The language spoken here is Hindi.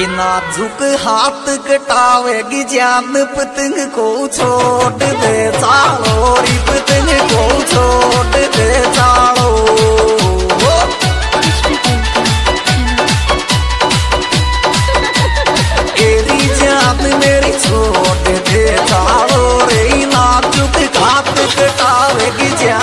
कि नाजुक हाथ कटावेगी जान पतंग को छोट दे चालो पतंग को छोट दे चालो। तेरी जान मेरी छोट दे चालो, रे नाजुक हाथ कटावेगी जान